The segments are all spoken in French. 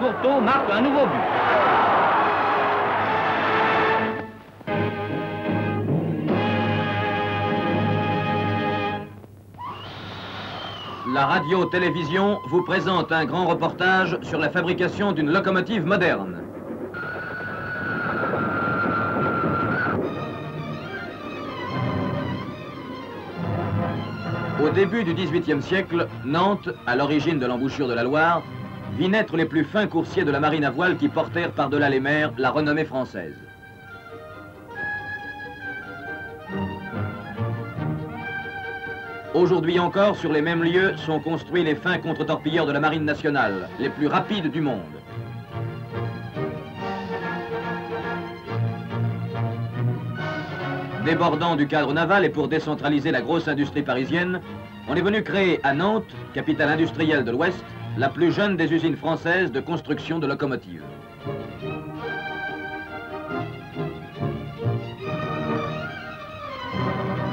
Courtois marque un nouveau but. La radio-télévision vous présente un grand reportage sur la fabrication d'une locomotive moderne. Au début du XVIIIe siècle, Nantes, à l'origine de l'embouchure de la Loire, vit naître les plus fins coursiers de la marine à voile qui portèrent par-delà les mers la renommée française. Aujourd'hui encore, sur les mêmes lieux, sont construits les fins contre-torpilleurs de la marine nationale, les plus rapides du monde. Débordant du cadre naval et pour décentraliser la grosse industrie parisienne, on est venu créer à Nantes, capitale industrielle de l'Ouest, la plus jeune des usines françaises de construction de locomotives.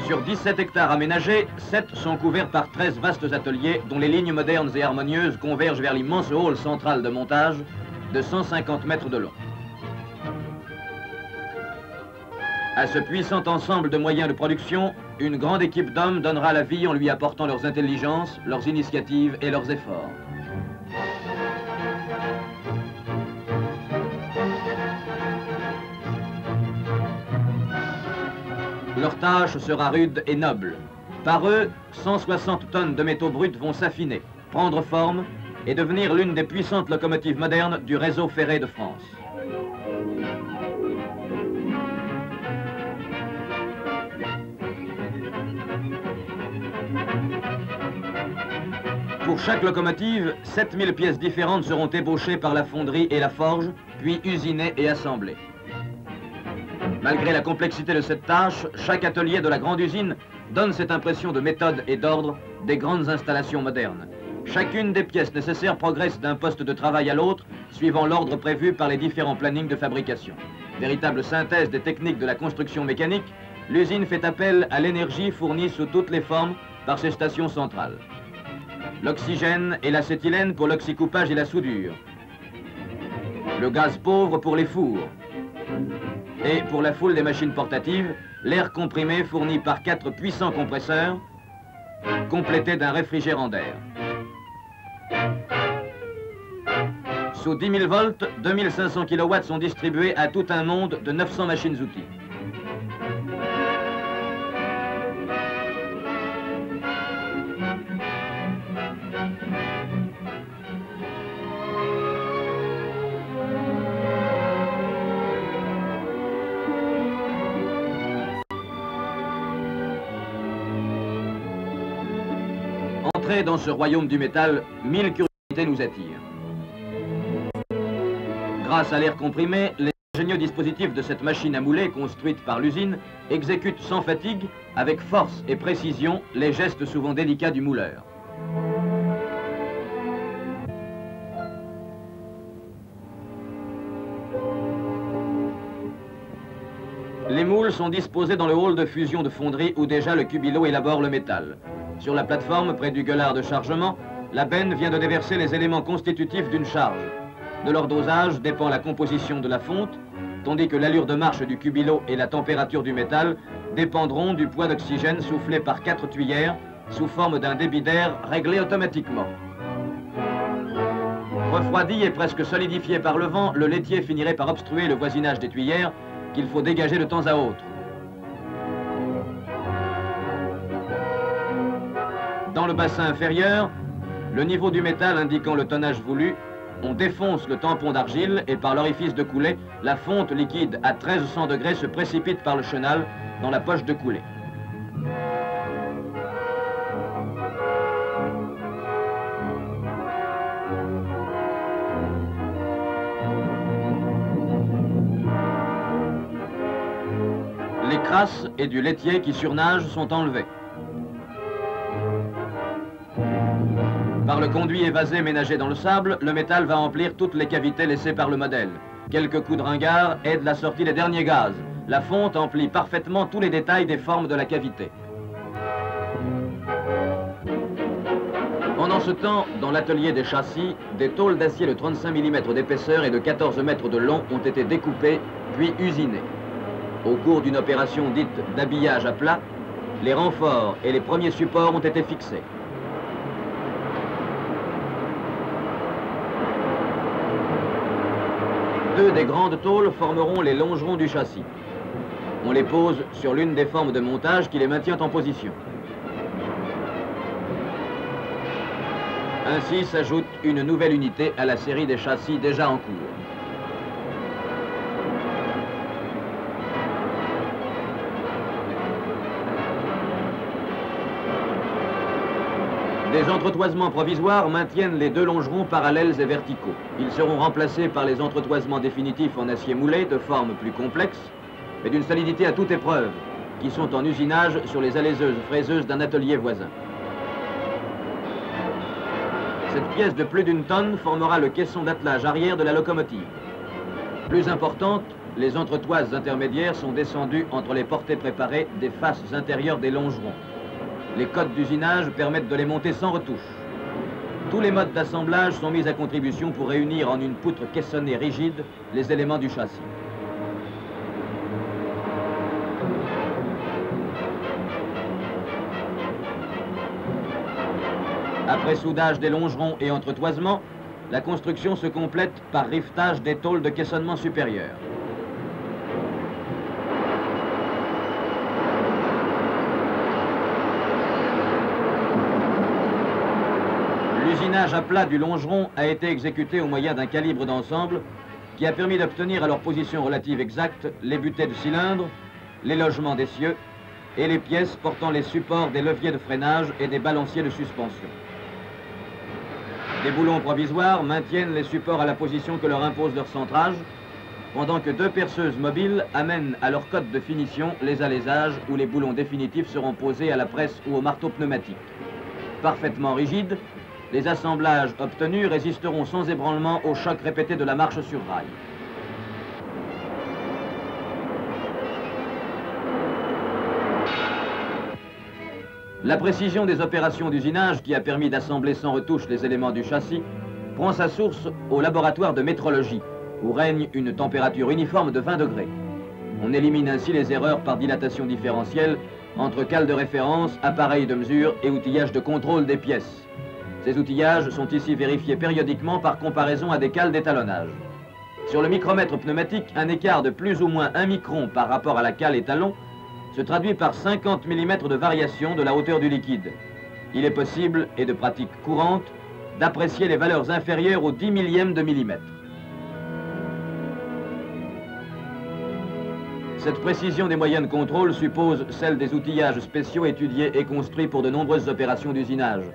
Sur 17 hectares aménagés, 7 sont couverts par 13 vastes ateliers dont les lignes modernes et harmonieuses convergent vers l'immense hall central de montage de 150 mètres de long. À ce puissant ensemble de moyens de production, une grande équipe d'hommes donnera la vie en lui apportant leurs intelligences, leurs initiatives et leurs efforts. Leur tâche sera rude et noble. Par eux, 160 tonnes de métaux bruts vont s'affiner, prendre forme et devenir l'une des puissantes locomotives modernes du réseau ferré de France. Pour chaque locomotive, 7000 pièces différentes seront ébauchées par la fonderie et la forge, puis usinées et assemblées. Malgré la complexité de cette tâche, chaque atelier de la grande usine donne cette impression de méthode et d'ordre des grandes installations modernes. Chacune des pièces nécessaires progresse d'un poste de travail à l'autre, suivant l'ordre prévu par les différents plannings de fabrication. Véritable synthèse des techniques de la construction mécanique, l'usine fait appel à l'énergie fournie sous toutes les formes par ses stations centrales. L'oxygène et l'acétylène pour l'oxycoupage et la soudure. Le gaz pauvre pour les fours. Et pour la foule des machines portatives, l'air comprimé fourni par quatre puissants compresseurs, complétés d'un réfrigérant d'air. Sous 10 000 volts, 2500 kW sont distribués à tout un monde de 900 machines-outils. Dans ce royaume du métal, mille curiosités nous attirent. Grâce à l'air comprimé, les ingénieux dispositifs de cette machine à mouler construite par l'usine exécutent sans fatigue, avec force et précision, les gestes souvent délicats du mouleur. Les moules sont disposés dans le hall de fusion de fonderie où déjà le cubilo élabore le métal. Sur la plateforme, près du gueulard de chargement, la benne vient de déverser les éléments constitutifs d'une charge. De leur dosage dépend la composition de la fonte, tandis que l'allure de marche du cubilo et la température du métal dépendront du poids d'oxygène soufflé par quatre tuyères sous forme d'un débit d'air réglé automatiquement. Refroidi et presque solidifié par le vent, le laitier finirait par obstruer le voisinage des tuyères qu'il faut dégager de temps à autre. Dans le bassin inférieur, le niveau du métal indiquant le tonnage voulu, on défonce le tampon d'argile et par l'orifice de coulée, la fonte liquide à 1300 degrés se précipite par le chenal dans la poche de coulée. Les crasse et du laitier qui surnage sont enlevés. Par le conduit évasé ménagé dans le sable, le métal va emplir toutes les cavités laissées par le modèle. Quelques coups de ringard aident la sortie des derniers gaz. La fonte emplit parfaitement tous les détails des formes de la cavité. Pendant ce temps, dans l'atelier des châssis, des tôles d'acier de 35 mm d'épaisseur et de 14 mètres de long ont été découpées, puis usinées. Au cours d'une opération dite d'habillage à plat, les renforts et les premiers supports ont été fixés. Deux des grandes tôles formeront les longerons du châssis. On les pose sur l'une des formes de montage qui les maintient en position. Ainsi s'ajoute une nouvelle unité à la série des châssis déjà en cours. Des entretoisements provisoires maintiennent les deux longerons parallèles et verticaux. Ils seront remplacés par les entretoisements définitifs en acier moulé de forme plus complexe, mais d'une solidité à toute épreuve, qui sont en usinage sur les alaiseuses fraiseuses d'un atelier voisin. Cette pièce de plus d'une tonne formera le caisson d'attelage arrière de la locomotive. Plus importante, les entretoises intermédiaires sont descendues entre les portées préparées des faces intérieures des longerons. Les codes d'usinage permettent de les monter sans retouche. Tous les modes d'assemblage sont mis à contribution pour réunir en une poutre caissonnée rigide les éléments du châssis. Après soudage des longerons et entretoisements, la construction se complète par rivetage des tôles de caissonnement supérieur. L'usinage à plat du longeron a été exécuté au moyen d'un calibre d'ensemble qui a permis d'obtenir à leur position relative exacte les butées de cylindre, les logements des cieux et les pièces portant les supports des leviers de freinage et des balanciers de suspension. Des boulons provisoires maintiennent les supports à la position que leur impose leur centrage, pendant que deux perceuses mobiles amènent à leur code de finition les alaisages où les boulons définitifs seront posés à la presse ou au marteau pneumatique. Parfaitement rigides, les assemblages obtenus résisteront sans ébranlement aux chocs répétés de la marche sur rail. La précision des opérations d'usinage qui a permis d'assembler sans retouche les éléments du châssis prend sa source au laboratoire de métrologie, où règne une température uniforme de 20 degrés. On élimine ainsi les erreurs par dilatation différentielle entre cales de référence, appareils de mesure et outillage de contrôle des pièces. Ces outillages sont ici vérifiés périodiquement par comparaison à des cales d'étalonnage. Sur le micromètre pneumatique, un écart de plus ou moins 1 micron par rapport à la cale étalon se traduit par 50 mm de variation de la hauteur du liquide. Il est possible, et de pratique courante, d'apprécier les valeurs inférieures au 10 millième de millimètre. Cette précision des moyens de contrôle suppose celle des outillages spéciaux étudiés et construits pour de nombreuses opérations d'usinage.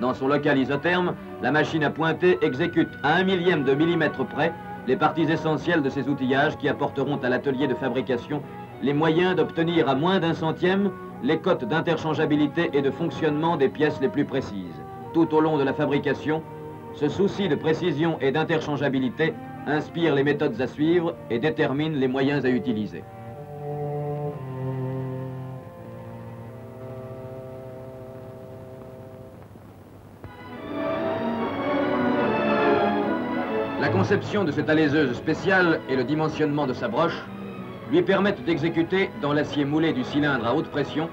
Dans son local isotherme, la machine à pointer exécute à un millième de millimètre près les parties essentielles de ces outillages qui apporteront à l'atelier de fabrication les moyens d'obtenir à moins d'un centième les cotes d'interchangeabilité et de fonctionnement des pièces les plus précises. Tout au long de la fabrication, ce souci de précision et d'interchangeabilité inspire les méthodes à suivre et détermine les moyens à utiliser. Conception de cette alaiseuse spéciale et le dimensionnement de sa broche lui permettent d'exécuter, dans l'acier moulé du cylindre à haute pression,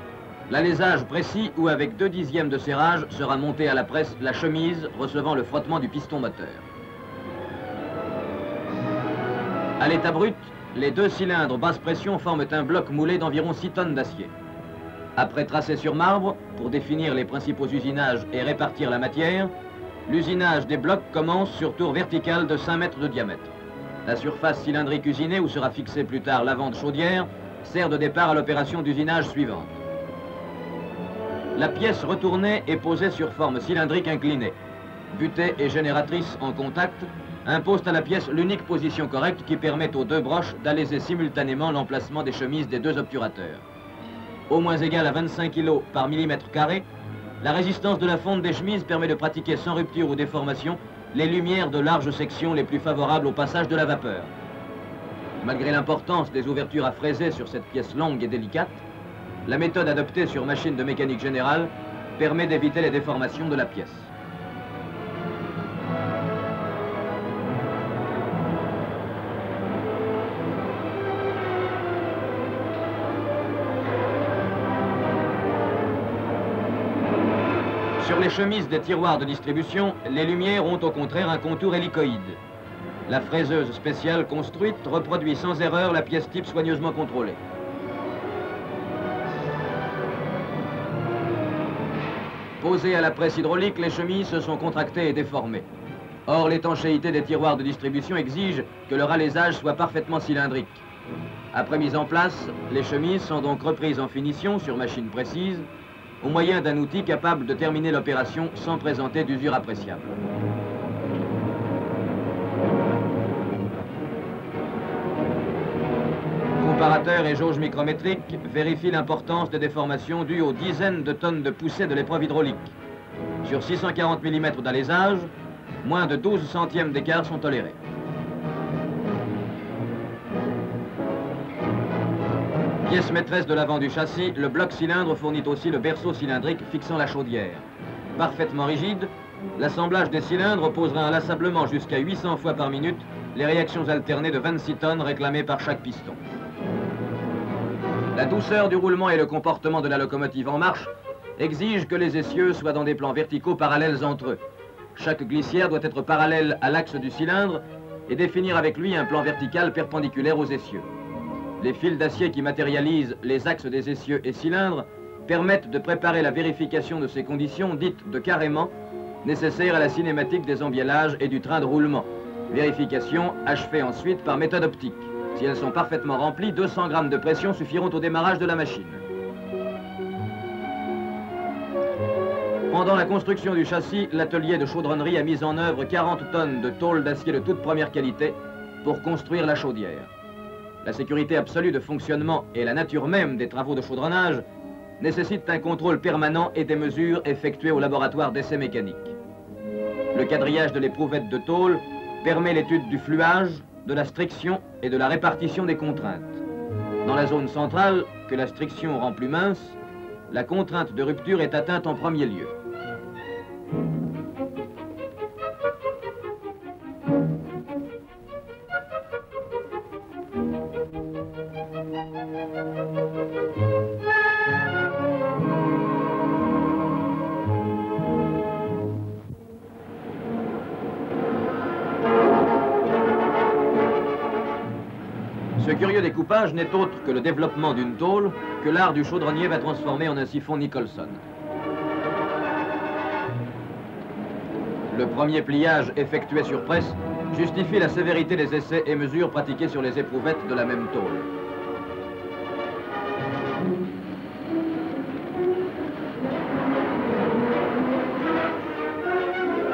l'alaisage précis où, avec deux dixièmes de serrage, sera montée à la presse la chemise recevant le frottement du piston moteur. À l'état brut, les deux cylindres basse pression forment un bloc moulé d'environ 6 tonnes d'acier. Après tracer sur marbre, pour définir les principaux usinages et répartir la matière, l'usinage des blocs commence sur tour vertical de 5 mètres de diamètre. La surface cylindrique usinée, où sera fixée plus tard l'avant de chaudière, sert de départ à l'opération d'usinage suivante. La pièce retournée est posée sur forme cylindrique inclinée. Butée et génératrice en contact, imposent à la pièce l'unique position correcte qui permet aux deux broches d'alléger simultanément l'emplacement des chemises des deux obturateurs. Au moins égal à 25 kg par millimètre carré, la résistance de la fonte des chemises permet de pratiquer sans rupture ou déformation les lumières de large section les plus favorables au passage de la vapeur. Malgré l'importance des ouvertures à fraiser sur cette pièce longue et délicate, la méthode adoptée sur machine de mécanique générale permet d'éviter les déformations de la pièce. Chemises des tiroirs de distribution, les lumières ont au contraire un contour hélicoïde. La fraiseuse spéciale construite reproduit sans erreur la pièce type soigneusement contrôlée. Posées à la presse hydraulique, les chemises se sont contractées et déformées. Or, l'étanchéité des tiroirs de distribution exige que leur alésage soit parfaitement cylindrique. Après mise en place, les chemises sont donc reprises en finition sur machine précise, au moyen d'un outil capable de terminer l'opération sans présenter d'usure appréciable. Comparateur et jauge micrométrique vérifient l'importance des déformations dues aux dizaines de tonnes de poussée de l'épreuve hydraulique. Sur 640 mm d'alésage, moins de 12 centièmes d'écart sont tolérés. Pièce maîtresse de l'avant du châssis, le bloc cylindre fournit aussi le berceau cylindrique fixant la chaudière. Parfaitement rigide, l'assemblage des cylindres opposera inlassablement jusqu'à 800 fois par minute les réactions alternées de 26 tonnes réclamées par chaque piston. La douceur du roulement et le comportement de la locomotive en marche exigent que les essieux soient dans des plans verticaux parallèles entre eux. Chaque glissière doit être parallèle à l'axe du cylindre et définir avec lui un plan vertical perpendiculaire aux essieux. Les fils d'acier qui matérialisent les axes des essieux et cylindres permettent de préparer la vérification de ces conditions dites de carrément nécessaires à la cinématique des embielages et du train de roulement. Vérification achevée ensuite par méthode optique. Si elles sont parfaitement remplies, 200 grammes de pression suffiront au démarrage de la machine. Pendant la construction du châssis, l'atelier de chaudronnerie a mis en œuvre 40 tonnes de tôle d'acier de toute première qualité pour construire la chaudière. La sécurité absolue de fonctionnement et la nature même des travaux de chaudronnage nécessitent un contrôle permanent et des mesures effectuées au laboratoire d'essais mécaniques. Le quadrillage de l'éprouvette de tôle permet l'étude du fluage, de la striction et de la répartition des contraintes. Dans la zone centrale, que la striction rend plus mince, la contrainte de rupture est atteinte en premier lieu. N'est autre que le développement d'une tôle que l'art du chaudronnier va transformer en un siphon Nicholson. Le premier pliage effectué sur presse justifie la sévérité des essais et mesures pratiqués sur les éprouvettes de la même tôle.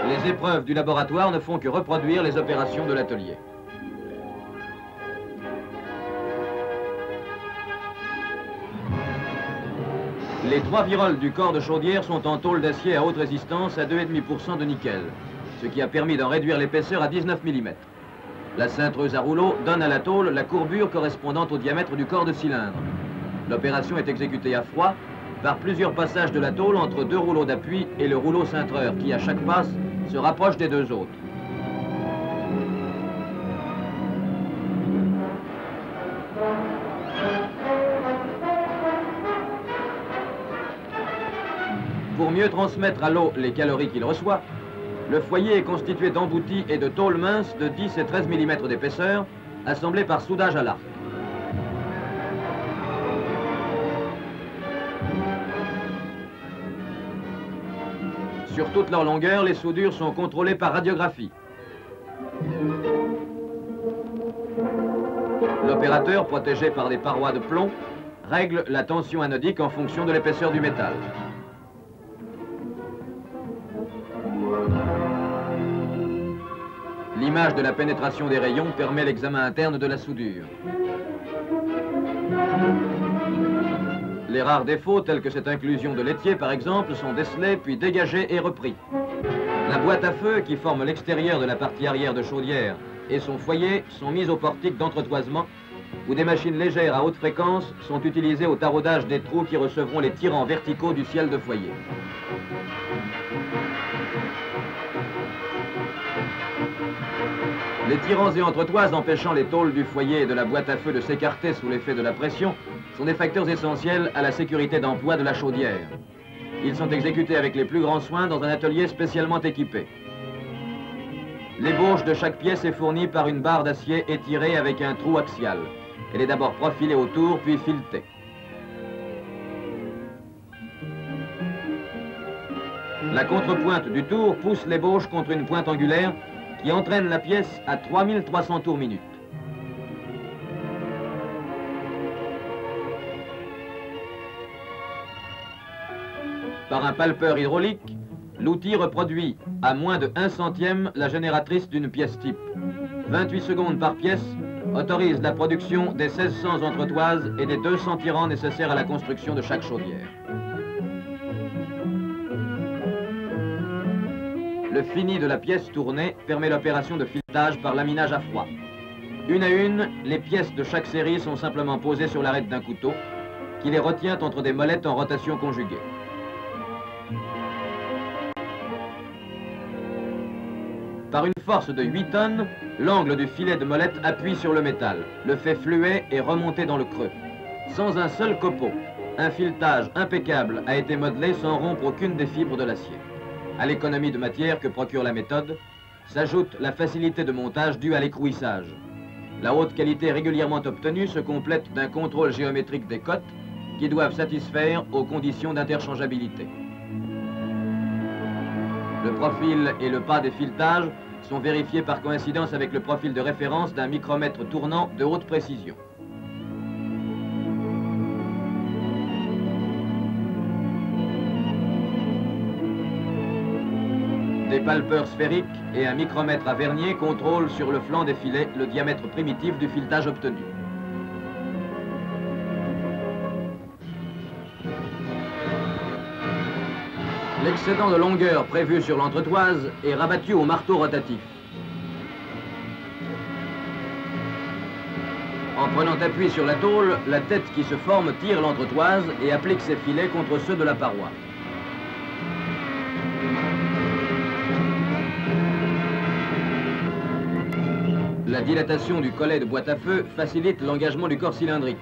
Les épreuves du laboratoire ne font que reproduire les opérations de l'atelier. Les trois viroles du corps de chaudière sont en tôle d'acier à haute résistance à 2,5% de nickel, ce qui a permis d'en réduire l'épaisseur à 19 mm. La cintreuse à rouleau donne à la tôle la courbure correspondant au diamètre du corps de cylindre. L'opération est exécutée à froid par plusieurs passages de la tôle entre deux rouleaux d'appui et le rouleau cintreur qui, à chaque passe, se rapproche des deux autres. Pour mieux transmettre à l'eau les calories qu'il reçoit, le foyer est constitué d'emboutis et de tôles minces de 10 et 13 mm d'épaisseur, assemblées par soudage à l'arc. Sur toute leur longueur, les soudures sont contrôlées par radiographie. L'opérateur, protégé par des parois de plomb, règle la tension anodique en fonction de l'épaisseur du métal. L'image de la pénétration des rayons permet l'examen interne de la soudure. Les rares défauts, tels que cette inclusion de laitier par exemple, sont décelés puis dégagés et repris. La boîte à feu qui forme l'extérieur de la partie arrière de chaudière et son foyer sont mis au portique d'entretoisement où des machines légères à haute fréquence sont utilisées au taraudage des trous qui recevront les tirants verticaux du ciel de foyer. Les tirants et entretoises empêchant les tôles du foyer et de la boîte à feu de s'écarter sous l'effet de la pression sont des facteurs essentiels à la sécurité d'emploi de la chaudière. Ils sont exécutés avec les plus grands soins dans un atelier spécialement équipé. L'ébauche de chaque pièce est fournie par une barre d'acier étirée avec un trou axial. Elle est d'abord profilée autour, puis filetée. La contrepointe du tour pousse l'ébauche contre une pointe angulaire qui entraîne la pièce à 3300 tours minute. Par un palpeur hydraulique, l'outil reproduit à moins de 1 centième la génératrice d'une pièce type. 28 secondes par pièce autorise la production des 1600 entretoises et des 200 tirants nécessaires à la construction de chaque chaudière. Le fini de la pièce tournée permet l'opération de filetage par laminage à froid. Une à une, les pièces de chaque série sont simplement posées sur l'arête d'un couteau qui les retient entre des molettes en rotation conjuguée. Par une force de 8 tonnes, l'angle du filet de molette appuie sur le métal, le fait fluer et remonter dans le creux. Sans un seul copeau, un filetage impeccable a été modelé sans rompre aucune des fibres de l'acier. À l'économie de matière que procure la méthode, s'ajoute la facilité de montage due à l'écrouissage. La haute qualité régulièrement obtenue se complète d'un contrôle géométrique des cotes qui doivent satisfaire aux conditions d'interchangeabilité. Le profil et le pas des filetages sont vérifiés par coïncidence avec le profil de référence d'un micromètre tournant de haute précision. Palpeurs sphériques et un micromètre à vernier contrôlent sur le flanc des filets le diamètre primitif du filetage obtenu. L'excédent de longueur prévu sur l'entretoise est rabattu au marteau rotatif. En prenant appui sur la tôle, la tête qui se forme tire l'entretoise et applique ses filets contre ceux de la paroi. La dilatation du collet de boîte à feu facilite l'engagement du corps cylindrique.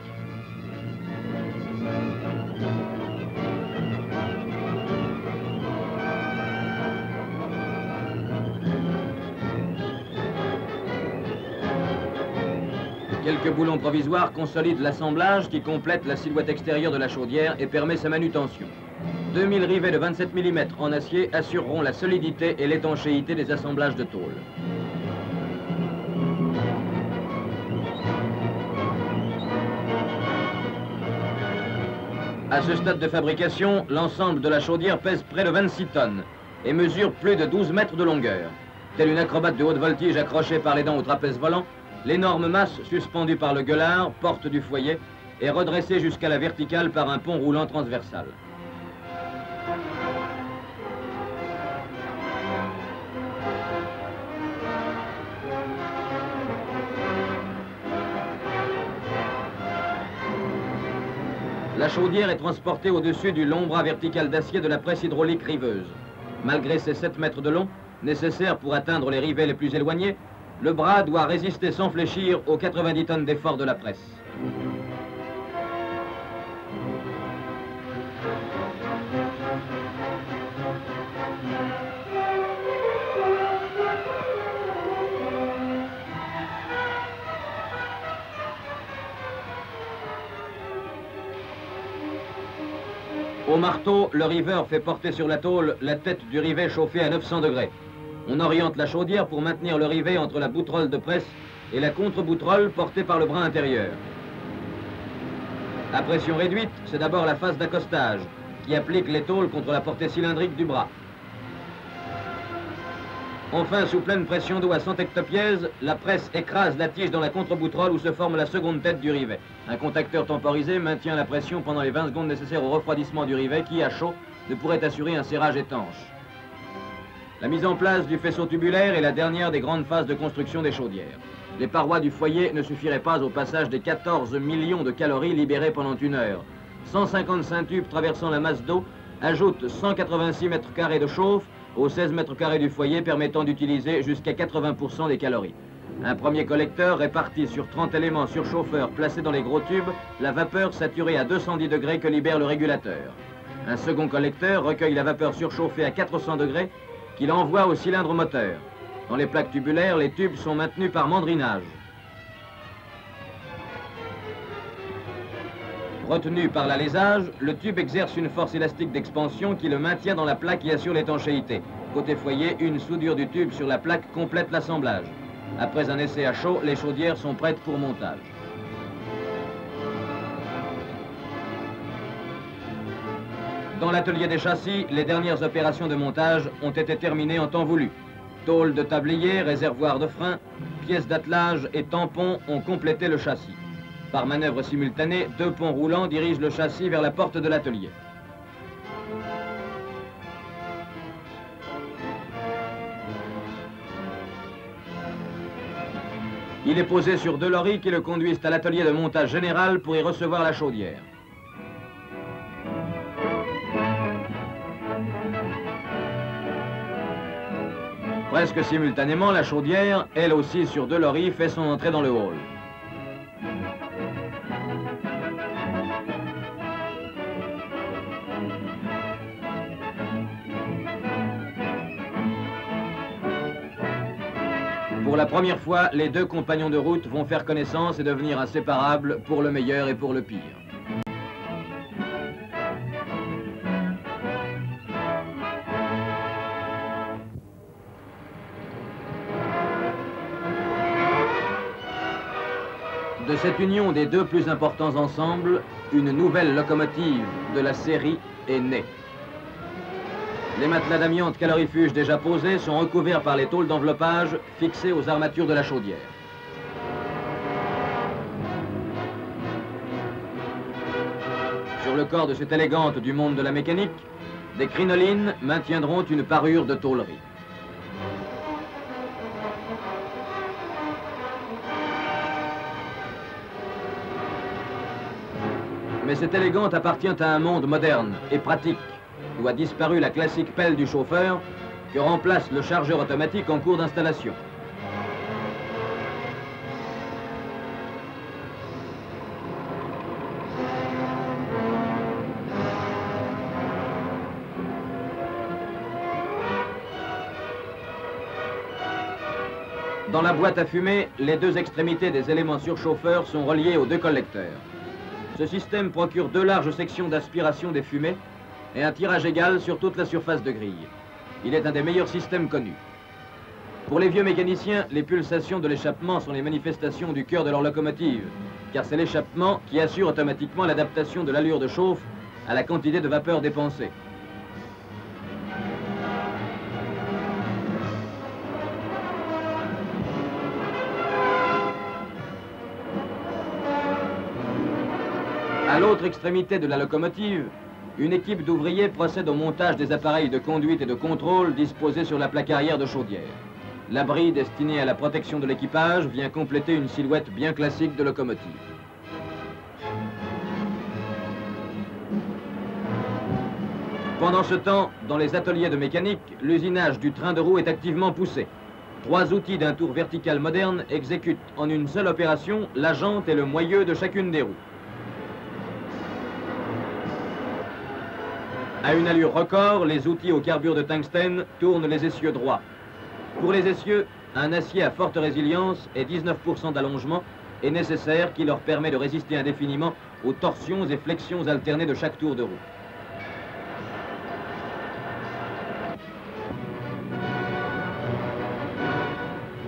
Quelques boulons provisoires consolident l'assemblage qui complète la silhouette extérieure de la chaudière et permet sa manutention. 2000 rivets de 27 mm en acier assureront la solidité et l'étanchéité des assemblages de tôle. À ce stade de fabrication, l'ensemble de la chaudière pèse près de 26 tonnes et mesure plus de 12 mètres de longueur. Telle une acrobate de haute voltige accrochée par les dents au trapèze volant, l'énorme masse suspendue par le gueulard, porte du foyer, est redressée jusqu'à la verticale par un pont roulant transversal. La chaudière est transportée au-dessus du long bras vertical d'acier de la presse hydraulique riveuse. Malgré ses 7 mètres de long, nécessaires pour atteindre les rivets les plus éloignés, le bras doit résister sans fléchir aux 90 tonnes d'effort de la presse. Au marteau, le riveur fait porter sur la tôle la tête du rivet chauffée à 900 degrés. On oriente la chaudière pour maintenir le rivet entre la boutrolle de presse et la contre-boutrolle portée par le bras intérieur. À pression réduite, c'est d'abord la phase d'accostage qui applique les tôles contre la portée cylindrique du bras. Enfin, sous pleine pression d'eau à 100 hectopièses, la presse écrase la tige dans la contre-boutrolle où se forme la seconde tête du rivet. Un contacteur temporisé maintient la pression pendant les 20 secondes nécessaires au refroidissement du rivet qui, à chaud, ne pourrait assurer un serrage étanche. La mise en place du faisceau tubulaire est la dernière des grandes phases de construction des chaudières. Les parois du foyer ne suffiraient pas au passage des 14 millions de calories libérées pendant une heure. 155 tubes traversant la masse d'eau ajoutent 186 mètres carrés de chauffe aux 16 mètres carrés du foyer permettant d'utiliser jusqu'à 80% des calories. Un premier collecteur réparti sur 30 éléments surchauffeurs placés dans les gros tubes, la vapeur saturée à 210 degrés que libère le régulateur. Un second collecteur recueille la vapeur surchauffée à 400 degrés qu'il envoie au cylindre moteur. Dans les plaques tubulaires, les tubes sont maintenus par mandrinage. Retenu par l'alésage, le tube exerce une force élastique d'expansion qui le maintient dans la plaque qui assure l'étanchéité. Côté foyer, une soudure du tube sur la plaque complète l'assemblage. Après un essai à chaud, les chaudières sont prêtes pour montage. Dans l'atelier des châssis, les dernières opérations de montage ont été terminées en temps voulu. Tôle de tablier, réservoir de frein, pièces d'attelage et tampons ont complété le châssis. Par manœuvre simultanée, deux ponts roulants dirigent le châssis vers la porte de l'atelier. Il est posé sur deux lorries qui le conduisent à l'atelier de montage général pour y recevoir la chaudière. Presque simultanément, la chaudière, elle aussi sur deux lorries, fait son entrée dans le hall. Première fois, les deux compagnons de route vont faire connaissance et devenir inséparables pour le meilleur et pour le pire. De cette union des deux plus importants ensembles, une nouvelle locomotive de la série est née. Les matelas d'amiante calorifuge déjà posés sont recouverts par les tôles d'enveloppage fixées aux armatures de la chaudière. Sur le corps de cette élégante du monde de la mécanique, des crinolines maintiendront une parure de tôlerie. Mais cette élégante appartient à un monde moderne et pratique, où a disparu la classique pelle du chauffeur que remplace le chargeur automatique en cours d'installation. Dans la boîte à fumer, les deux extrémités des éléments surchauffeurs sont reliées aux deux collecteurs. Ce système procure deux larges sections d'aspiration des fumées et un tirage égal sur toute la surface de grille. Il est un des meilleurs systèmes connus. Pour les vieux mécaniciens, les pulsations de l'échappement sont les manifestations du cœur de leur locomotive, car c'est l'échappement qui assure automatiquement l'adaptation de l'allure de chauffe à la quantité de vapeur dépensée. À l'autre extrémité de la locomotive, une équipe d'ouvriers procède au montage des appareils de conduite et de contrôle disposés sur la plaque arrière de chaudière. L'abri destiné à la protection de l'équipage vient compléter une silhouette bien classique de locomotive. Pendant ce temps, dans les ateliers de mécanique, l'usinage du train de roue est activement poussé. Trois outils d'un tour vertical moderne exécutent en une seule opération la jante et le moyeu de chacune des roues. À une allure record, les outils au carbure de tungstène tournent les essieux droits. Pour les essieux, un acier à forte résilience et 19% d'allongement est nécessaire qui leur permet de résister indéfiniment aux torsions et flexions alternées de chaque tour de roue.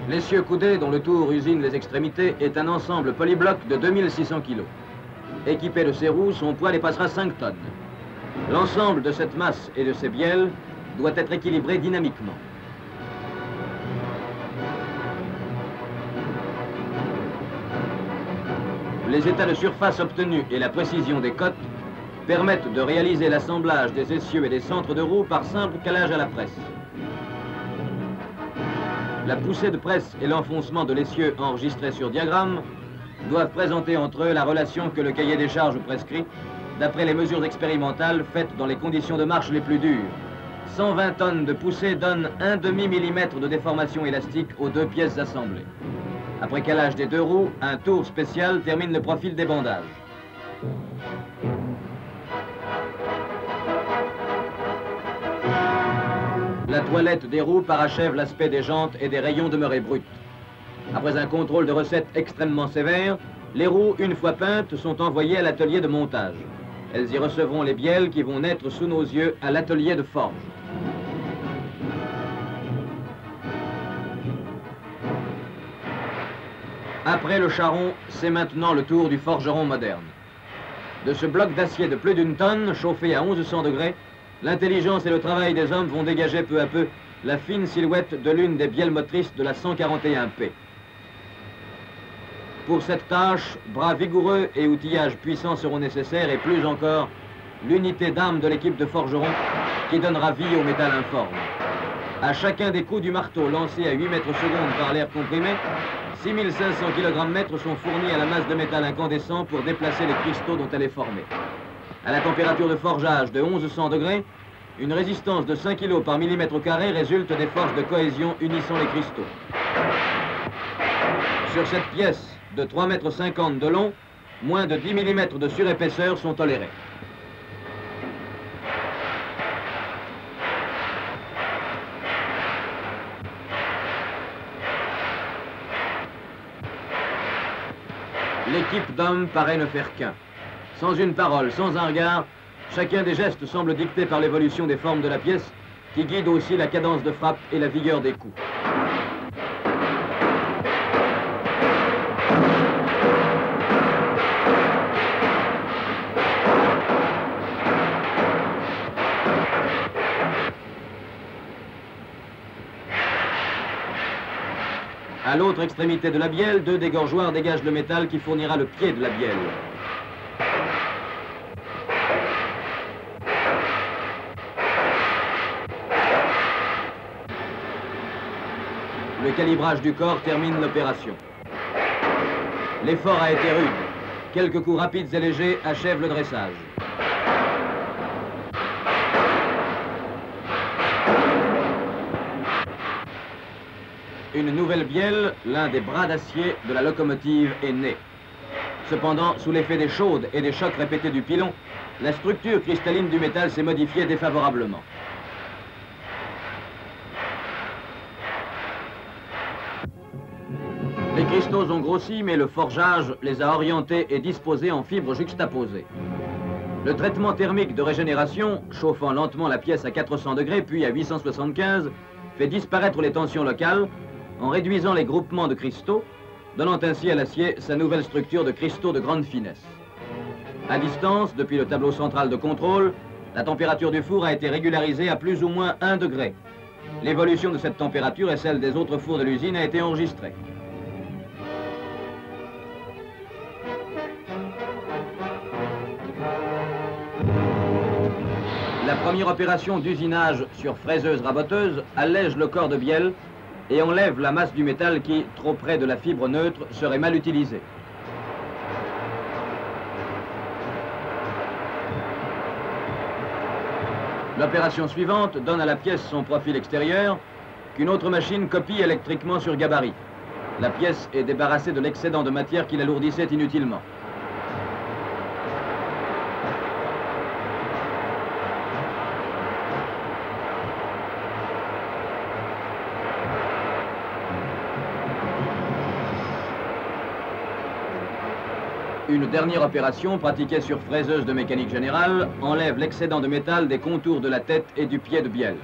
L'essieu coudé, dont le tour usine les extrémités, est un ensemble polybloc de 2600 kg. Équipé de ces roues, son poids dépassera 5 tonnes. L'ensemble de cette masse et de ces bielles doit être équilibré dynamiquement. Les états de surface obtenus et la précision des cotes permettent de réaliser l'assemblage des essieux et des centres de roues par simple calage à la presse. La poussée de presse et l'enfoncement de l'essieu enregistrés sur diagramme doivent présenter entre eux la relation que le cahier des charges prescrit d'après les mesures expérimentales faites dans les conditions de marche les plus dures. 120 tonnes de poussée donnent un demi-millimètre de déformation élastique aux deux pièces assemblées. Après calage des deux roues, un tour spécial termine le profil des bandages. La toilette des roues parachève l'aspect des jantes et des rayons demeurés bruts. Après un contrôle de recette extrêmement sévère, les roues, une fois peintes, sont envoyées à l'atelier de montage. Elles y recevront les bielles qui vont naître sous nos yeux à l'atelier de forge. Après le charron, c'est maintenant le tour du forgeron moderne. De ce bloc d'acier de plus d'une tonne, chauffé à 1100 degrés, l'intelligence et le travail des hommes vont dégager peu à peu la fine silhouette de l'une des bielles motrices de la 141P. Pour cette tâche, bras vigoureux et outillage puissant seront nécessaires et plus encore, l'unité d'âme de l'équipe de forgerons qui donnera vie au métal informe. À chacun des coups du marteau lancé à 8 mètres secondes par l'air comprimé, 6500 kg sont fournis à la masse de métal incandescent pour déplacer les cristaux dont elle est formée. À la température de forgeage de 1100 degrés, une résistance de 5 kg par millimètre carré résulte des forces de cohésion unissant les cristaux. Sur cette pièce de 3,50 m de long, moins de 10 mm de surépaisseur sont tolérés. L'équipe d'hommes paraît ne faire qu'un. Sans une parole, sans un regard, chacun des gestes semble dicté par l'évolution des formes de la pièce, qui guide aussi la cadence de frappe et la vigueur des coups. À l'autre extrémité de la bielle, deux dégorgeoirs dégagent le métal qui fournira le pied de la bielle. Le calibrage du corps termine l'opération. L'effort a été rude. Quelques coups rapides et légers achèvent le dressage. Une nouvelle bielle, l'un des bras d'acier de la locomotive est né. Cependant, sous l'effet des chaudes et des chocs répétés du pilon, la structure cristalline du métal s'est modifiée défavorablement. Les cristaux ont grossi, mais le forgeage les a orientés et disposés en fibres juxtaposées. Le traitement thermique de régénération, chauffant lentement la pièce à 400 degrés puis à 875, fait disparaître les tensions locales en réduisant les groupements de cristaux, donnant ainsi à l'acier sa nouvelle structure de cristaux de grande finesse. À distance, depuis le tableau central de contrôle, la température du four a été régularisée à plus ou moins 1 degré. L'évolution de cette température et celle des autres fours de l'usine a été enregistrée. La première opération d'usinage sur fraiseuse-raboteuse allège le corps de bielle et enlève la masse du métal qui, trop près de la fibre neutre, serait mal utilisée. L'opération suivante donne à la pièce son profil extérieur qu'une autre machine copie électriquement sur gabarit. La pièce est débarrassée de l'excédent de matière qui l'alourdissait inutilement. Une dernière opération pratiquée sur fraiseuse de mécanique générale enlève l'excédent de métal des contours de la tête et du pied de bielle.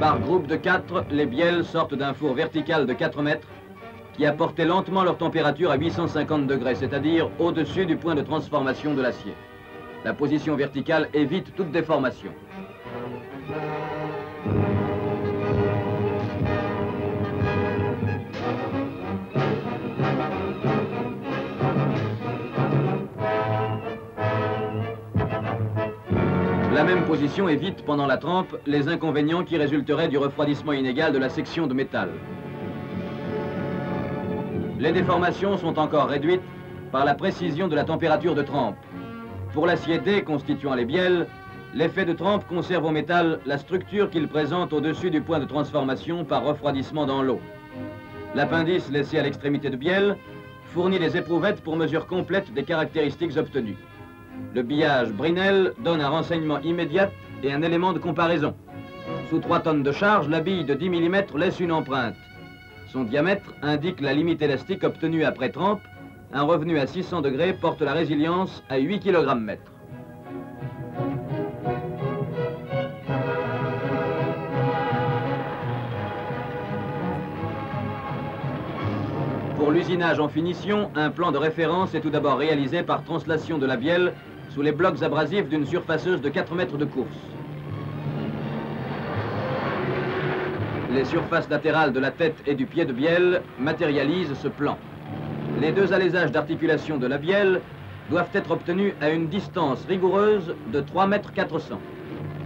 Par groupe de 4, les bielles sortent d'un four vertical de 4 mètres qui a lentement leur température à 850 degrés, c'est-à-dire au-dessus du point de transformation de l'acier. La position verticale évite toute déformation. La même position évite pendant la trempe les inconvénients qui résulteraient du refroidissement inégal de la section de métal. Les déformations sont encore réduites par la précision de la température de trempe. Pour l'acier D constituant les bielles, l'effet de trempe conserve au métal la structure qu'il présente au-dessus du point de transformation par refroidissement dans l'eau. L'appendice laissé à l'extrémité de bielle fournit les éprouvettes pour mesure complète des caractéristiques obtenues. Le billage Brinell donne un renseignement immédiat et un élément de comparaison. Sous 3 tonnes de charge, la bille de 10 mm laisse une empreinte. Son diamètre indique la limite élastique obtenue après trempe. Un revenu à 600 degrés porte la résilience à 8 kg mètre. Pour l'usinage en finition, un plan de référence est tout d'abord réalisé par translation de la bielle sous les blocs abrasifs d'une surfaceuse de 4 mètres de course. Les surfaces latérales de la tête et du pied de bielle matérialisent ce plan. Les deux alaisages d'articulation de la bielle doivent être obtenus à une distance rigoureuse de 3 mètres 400.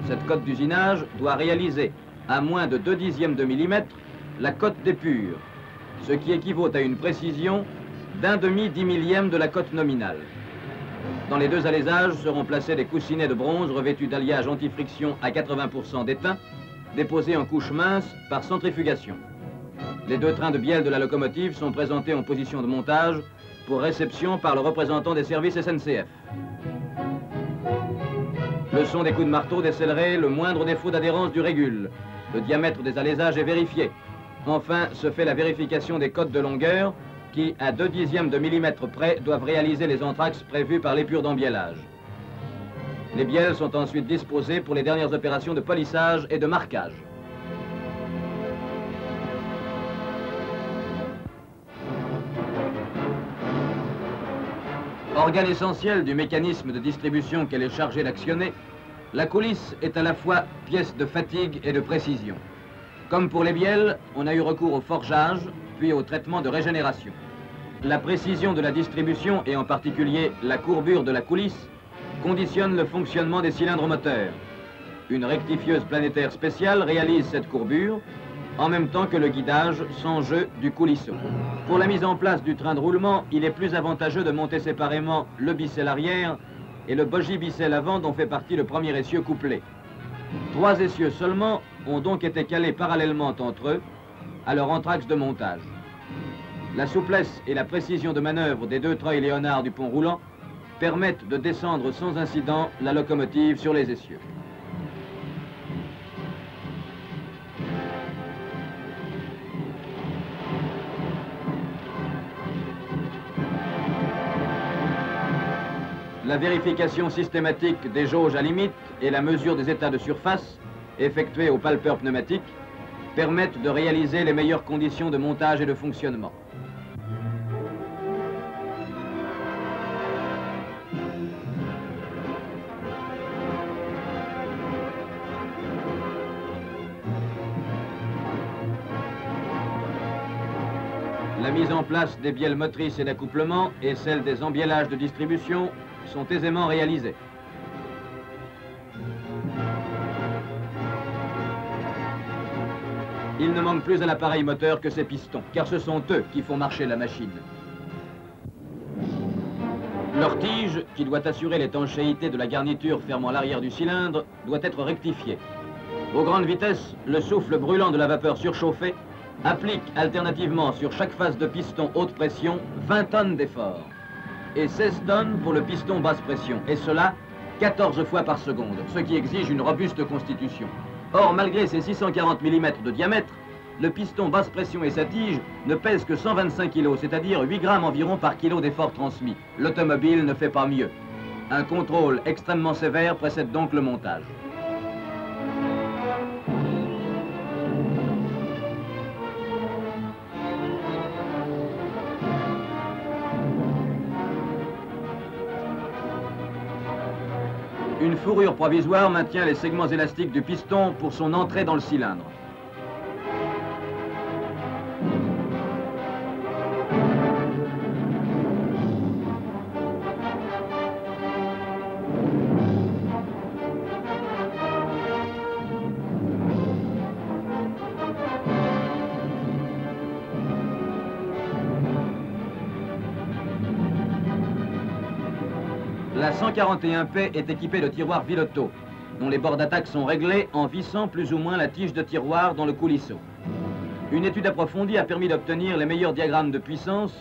Cette cote d'usinage doit réaliser à moins de 2 dixièmes de millimètre la cote d'épure, ce qui équivaut à une précision d'un demi dix millième de la cote nominale. Dans les deux alaisages seront placés des coussinets de bronze revêtus d'alliage anti-friction à 80% d'étain, déposés en couche mince par centrifugation. Les deux trains de bielle de la locomotive sont présentés en position de montage pour réception par le représentant des services SNCF. Le son des coups de marteau décèlerait le moindre défaut d'adhérence du régule. Le diamètre des alaisages est vérifié. Enfin, se fait la vérification des codes de longueur qui, à 2 dixièmes de millimètre près, doivent réaliser les anthrax prévus par l'épure d'embiellage. Les bielles sont ensuite disposées pour les dernières opérations de polissage et de marquage. Organe essentiel du mécanisme de distribution qu'elle est chargée d'actionner, la coulisse est à la fois pièce de fatigue et de précision. Comme pour les bielles, on a eu recours au forgeage, puis au traitement de régénération. La précision de la distribution, et en particulier la courbure de la coulisse, conditionne le fonctionnement des cylindres moteurs. Une rectifieuse planétaire spéciale réalise cette courbure, en même temps que le guidage sans jeu du coulisseau. Pour la mise en place du train de roulement, il est plus avantageux de monter séparément le bicelle arrière et le bogie bicelle avant dont fait partie le premier essieu couplé. Trois essieux seulement ont donc été calés parallèlement entre eux à leur anthrax de montage. La souplesse et la précision de manœuvre des deux treuils Léonard du pont roulant permettent de descendre sans incident la locomotive sur les essieux. La vérification systématique des jauges à limite et la mesure des états de surface, effectuée au palpeur pneumatique, permettent de réaliser les meilleures conditions de montage et de fonctionnement. Mise en place des bielles motrices et d'accouplement et celle des embielages de distribution sont aisément réalisées. Il ne manque plus à l'appareil moteur que ses pistons, car ce sont eux qui font marcher la machine. Leur tige, qui doit assurer l'étanchéité de la garniture fermant l'arrière du cylindre, doit être rectifiée. Aux grandes vitesses, le souffle brûlant de la vapeur surchauffée applique alternativement sur chaque face de piston haute pression 20 tonnes d'effort et 16 tonnes pour le piston basse pression, et cela 14 fois par seconde, ce qui exige une robuste constitution. Or, malgré ses 640 mm de diamètre, le piston basse pression et sa tige ne pèsent que 125 kg, c'est-à-dire 8 grammes environ par kilo d'effort transmis. L'automobile ne fait pas mieux. Un contrôle extrêmement sévère précède donc le montage. Une fourrure provisoire maintient les segments élastiques du piston pour son entrée dans le cylindre. La 141P est équipée de tiroirs Vilotto, dont les bords d'attaque sont réglés en vissant plus ou moins la tige de tiroir dans le coulisseau. Une étude approfondie a permis d'obtenir les meilleurs diagrammes de puissance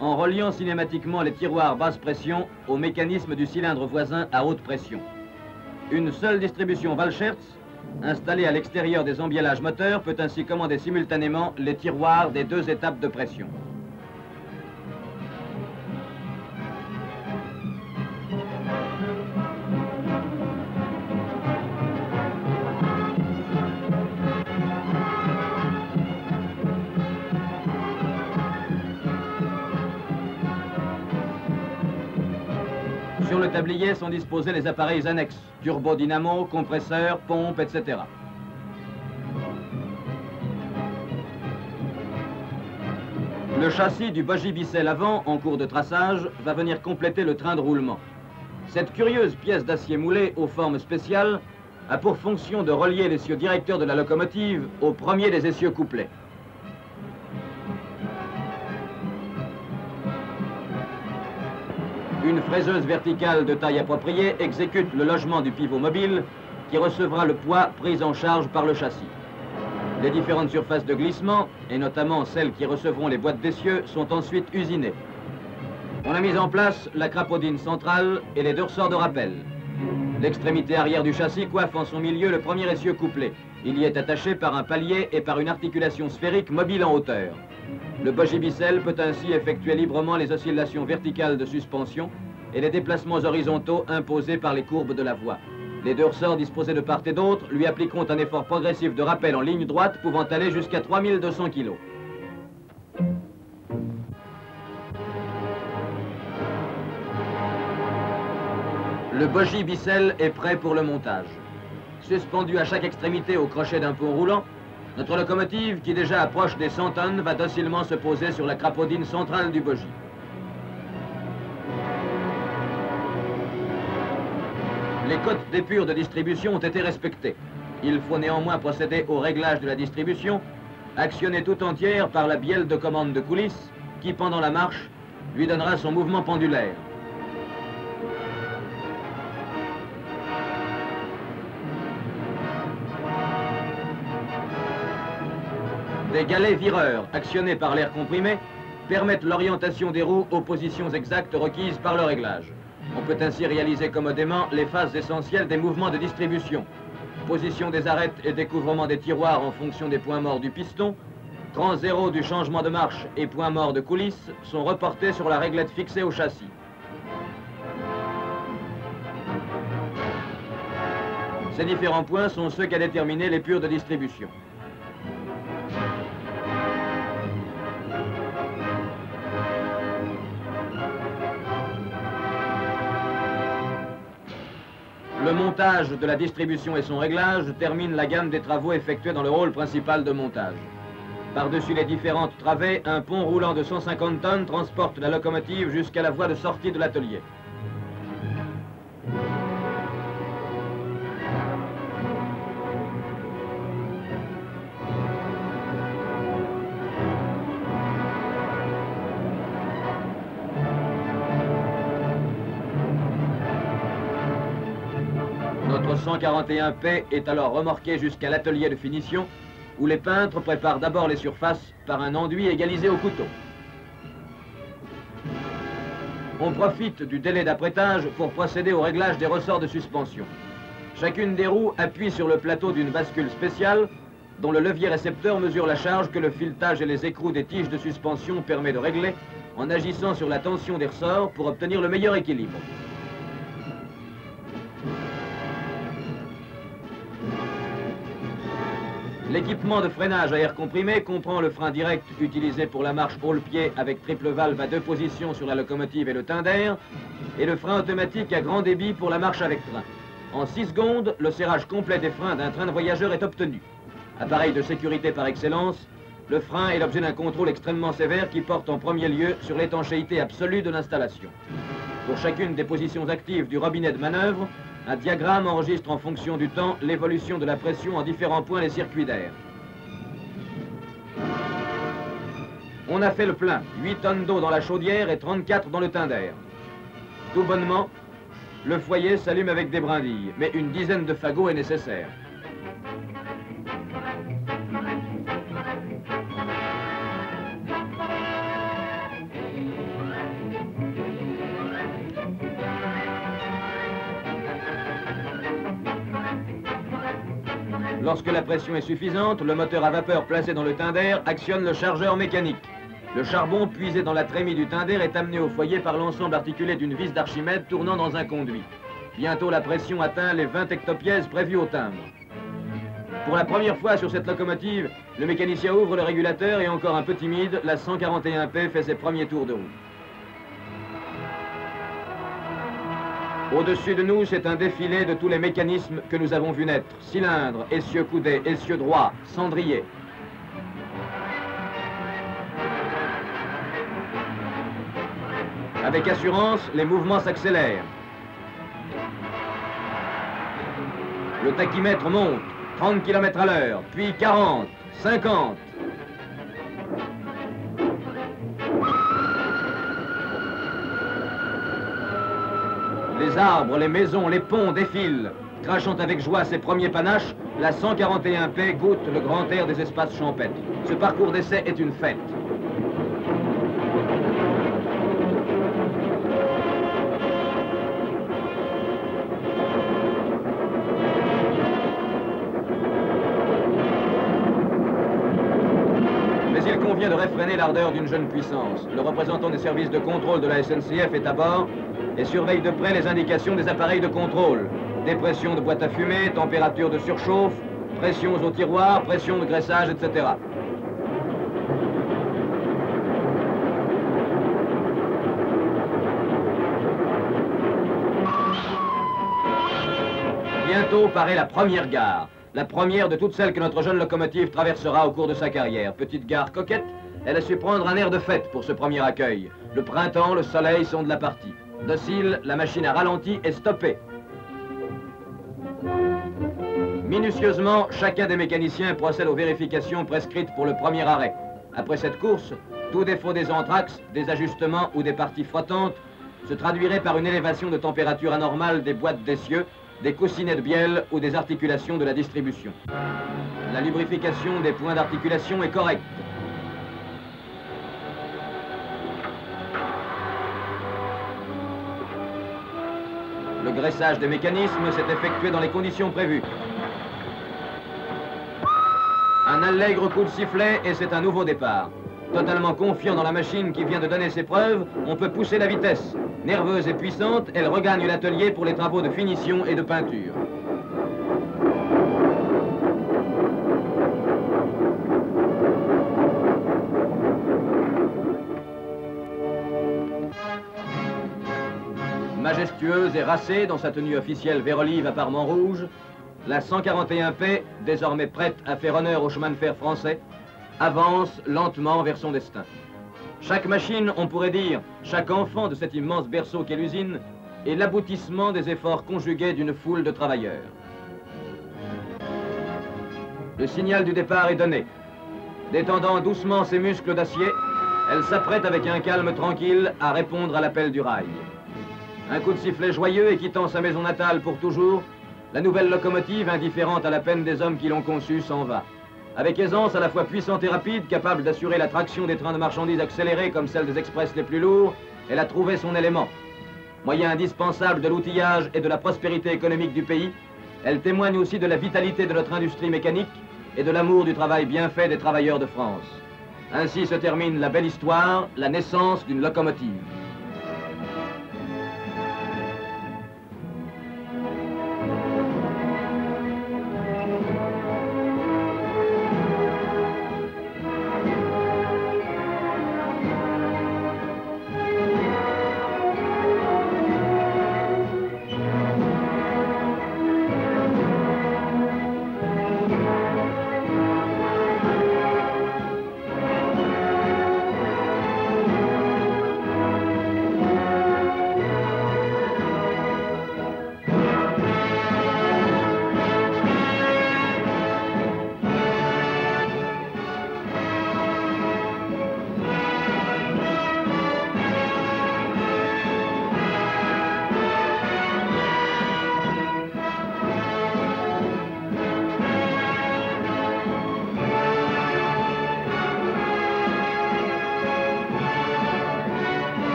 en reliant cinématiquement les tiroirs basse pression au mécanisme du cylindre voisin à haute pression. Une seule distribution Valchertz, installée à l'extérieur des embiallages moteurs, peut ainsi commander simultanément les tiroirs des deux étapes de pression. Tablier sont disposés les appareils annexes, turbodynamo, compresseurs, pompes, etc. Le châssis du bogie Bissell avant, en cours de traçage, va venir compléter le train de roulement. Cette curieuse pièce d'acier moulé aux formes spéciales a pour fonction de relier l'essieu directeur de la locomotive au premier des essieux couplets. Une fraiseuse verticale de taille appropriée exécute le logement du pivot mobile qui recevra le poids pris en charge par le châssis. Les différentes surfaces de glissement, et notamment celles qui recevront les boîtes d'essieux, sont ensuite usinées. On a mis en place la crapaudine centrale et les deux ressorts de rappel. L'extrémité arrière du châssis coiffe en son milieu le premier essieu couplé. Il y est attaché par un palier et par une articulation sphérique mobile en hauteur. Le bogibicelle peut ainsi effectuer librement les oscillations verticales de suspension et les déplacements horizontaux imposés par les courbes de la voie. Les deux ressorts disposés de part et d'autre lui appliqueront un effort progressif de rappel en ligne droite pouvant aller jusqu'à 3200 kg. Le bogie Bissell est prêt pour le montage. Suspendu à chaque extrémité au crochet d'un pont roulant, notre locomotive, qui déjà approche des 100 tonnes, va docilement se poser sur la crapaudine centrale du bogie. Les cotes d'épure de distribution ont été respectées. Il faut néanmoins procéder au réglage de la distribution, actionnée tout entière par la bielle de commande de coulisses, qui, pendant la marche, lui donnera son mouvement pendulaire. Des galets vireurs, actionnés par l'air comprimé, permettent l'orientation des roues aux positions exactes requises par le réglage. On peut ainsi réaliser commodément les phases essentielles des mouvements de distribution. Position des arêtes et découvrement des tiroirs en fonction des points morts du piston. Grand zéro du changement de marche et point mort de coulisses sont reportés sur la réglette fixée au châssis. Ces différents points sont ceux qu'a déterminé l'épure de distribution. Le montage de la distribution et son réglage termine la gamme des travaux effectués dans le rôle principal de montage. Par-dessus les différentes travées, un pont roulant de 150 tonnes transporte la locomotive jusqu'à la voie de sortie de l'atelier. Notre 141P est alors remorqué jusqu'à l'atelier de finition, où les peintres préparent d'abord les surfaces par un enduit égalisé au couteau. On profite du délai d'apprêtage pour procéder au réglage des ressorts de suspension. Chacune des roues appuie sur le plateau d'une bascule spéciale dont le levier récepteur mesure la charge que le filetage et les écrous des tiges de suspension permet de régler en agissant sur la tension des ressorts pour obtenir le meilleur équilibre. L'équipement de freinage à air comprimé comprend le frein direct utilisé pour la marche haut-le-pied avec triple valve à deux positions sur la locomotive et le teint d'air, et le frein automatique à grand débit pour la marche avec train. En 6 secondes, le serrage complet des freins d'un train de voyageurs est obtenu. Appareil de sécurité par excellence, le frein est l'objet d'un contrôle extrêmement sévère qui porte en premier lieu sur l'étanchéité absolue de l'installation. Pour chacune des positions actives du robinet de manœuvre, un diagramme enregistre en fonction du temps l'évolution de la pression en différents points des circuits d'air. On a fait le plein, 8 tonnes d'eau dans la chaudière et 34 dans le teint d'air. Tout bonnement, le foyer s'allume avec des brindilles, mais une dizaine de fagots est nécessaire. Lorsque la pression est suffisante, le moteur à vapeur placé dans le teint d'air actionne le chargeur mécanique. Le charbon puisé dans la trémie du teint d'air est amené au foyer par l'ensemble articulé d'une vis d'Archimède tournant dans un conduit. Bientôt la pression atteint les 20 hectopièces prévues au timbre. Pour la première fois sur cette locomotive, le mécanicien ouvre le régulateur et encore un peu timide, la 141P fait ses premiers tours de roue. Au-dessus de nous, c'est un défilé de tous les mécanismes que nous avons vus naître. Cylindres, essieux coudés, essieux droits, cendriers. Avec assurance, les mouvements s'accélèrent. Le tachymètre monte, 30 km à l'heure, puis 40, 50. Les arbres, les maisons, les ponts défilent. Crachant avec joie ses premiers panaches, la 141P goûte le grand air des espaces champêtres. Ce parcours d'essai est une fête. Mais il convient de réfréner l'ardeur d'une jeune puissance. Le représentant des services de contrôle de la SNCF est à bord et surveille de près les indications des appareils de contrôle. Dépression de boîte à fumer, température de surchauffe, pressions au tiroir, pression de graissage, etc. Bientôt paraît la première gare. La première de toutes celles que notre jeune locomotive traversera au cours de sa carrière. Petite gare coquette, elle a su prendre un air de fête pour ce premier accueil. Le printemps, le soleil sont de la partie. Docile, la machine a ralenti et stoppé. Minutieusement, chacun des mécaniciens procède aux vérifications prescrites pour le premier arrêt. Après cette course, tout défaut des anthrax, des ajustements ou des parties frottantes se traduirait par une élévation de température anormale des boîtes d'essieux, des coussinets de bielle ou des articulations de la distribution. La lubrification des points d'articulation est correcte. Le graissage des mécanismes s'est effectué dans les conditions prévues. Un allègre coup de sifflet et c'est un nouveau départ. Totalement confiant dans la machine qui vient de donner ses preuves, on peut pousser la vitesse. Nerveuse et puissante, elle regagne l'atelier pour les travaux de finition et de peinture. Et racée dans sa tenue officielle vert olive à parement rouge, la 141P, désormais prête à faire honneur au chemin de fer français, avance lentement vers son destin. Chaque machine, on pourrait dire, chaque enfant de cet immense berceau qu'est l'usine, est l'aboutissement des efforts conjugués d'une foule de travailleurs. Le signal du départ est donné. Détendant doucement ses muscles d'acier, elle s'apprête avec un calme tranquille à répondre à l'appel du rail. Un coup de sifflet joyeux et quittant sa maison natale pour toujours, la nouvelle locomotive, indifférente à la peine des hommes qui l'ont conçue, s'en va. Avec aisance à la fois puissante et rapide, capable d'assurer la traction des trains de marchandises accélérés comme celle des express les plus lourds, elle a trouvé son élément. Moyen indispensable de l'outillage et de la prospérité économique du pays, elle témoigne aussi de la vitalité de notre industrie mécanique et de l'amour du travail bien fait des travailleurs de France. Ainsi se termine la belle histoire, la naissance d'une locomotive.